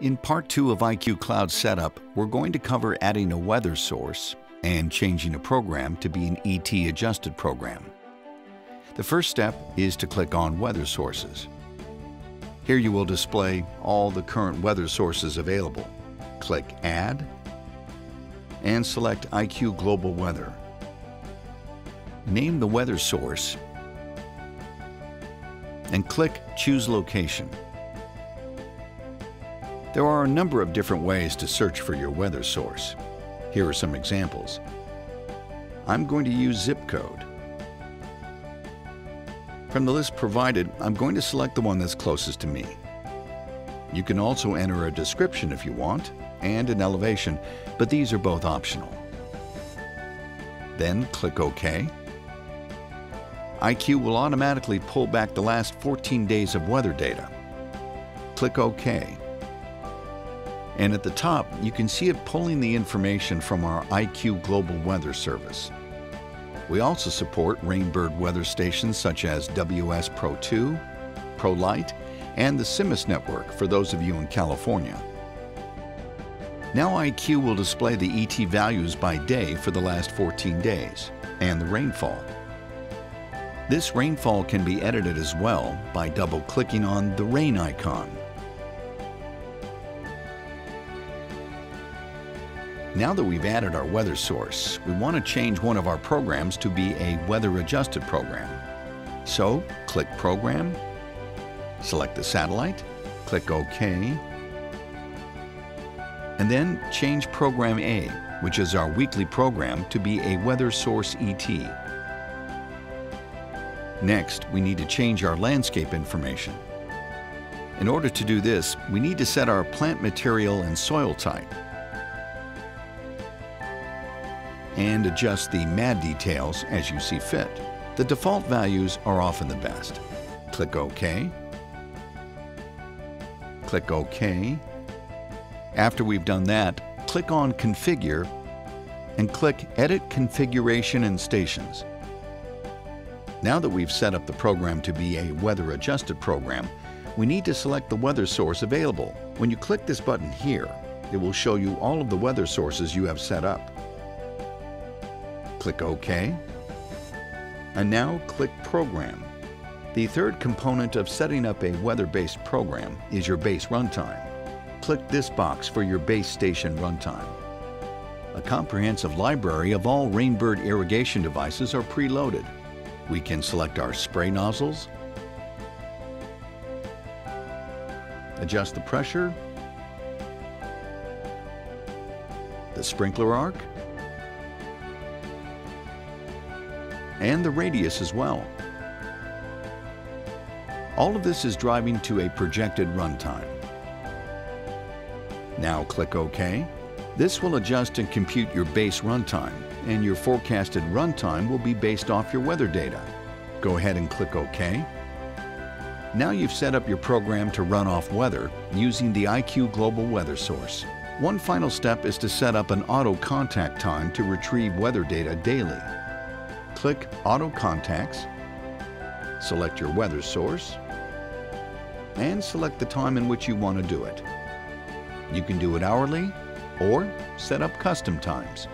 In part two of IQ Cloud Setup, we're going to cover adding a weather source and changing a program to be an ET adjusted program. The first step is to click on Weather Sources. Here you will display all the current weather sources available. Click Add and select IQ Global Weather. Name the weather source and click Choose Location. There are a number of different ways to search for your weather source. Here are some examples. I'm going to use zip code. From the list provided, I'm going to select the one that's closest to me. You can also enter a description if you want, and an elevation, but these are both optional. Then click OK. IQ will automatically pull back the last 14 days of weather data. Click OK. And at the top, you can see it pulling the information from our IQ Global Weather Service. We also support Rain Bird weather stations such as WS Pro 2, ProLight, and the CIMIS network for those of you in California. Now IQ will display the ET values by day for the last 14 days and the rainfall. This rainfall can be edited as well by double-clicking on the rain icon. Now that we've added our weather source, we want to change one of our programs to be a weather-adjusted program. So, click Program, select the satellite, click OK, and then change Program A, which is our weekly program, to be a Weather Source ET. Next, we need to change our landscape information. In order to do this, we need to set our plant material and soil type. And adjust the MAD details as you see fit. The default values are often the best. Click OK. Click OK. After we've done that, click on Configure and click Edit Configuration and Stations. Now that we've set up the program to be a weather-adjusted program, we need to select the weather source available. When you click this button here, it will show you all of the weather sources you have set up. Click OK. And now click Program. The third component of setting up a weather-based program is your base runtime. Click this box for your base station runtime. A comprehensive library of all Rain Bird irrigation devices are preloaded. We can select our spray nozzles, adjust the pressure, the sprinkler arc, and the radius as well. All of this is driving to a projected runtime. Now click OK. This will adjust and compute your base runtime, and your forecasted runtime will be based off your weather data. Go ahead and click OK. Now you've set up your program to run off weather using the IQ Global Weather Source. One final step is to set up an auto contact time to retrieve weather data daily. Click Auto Contacts, select your weather source, and select the time in which you want to do it. You can do it hourly or set up custom times.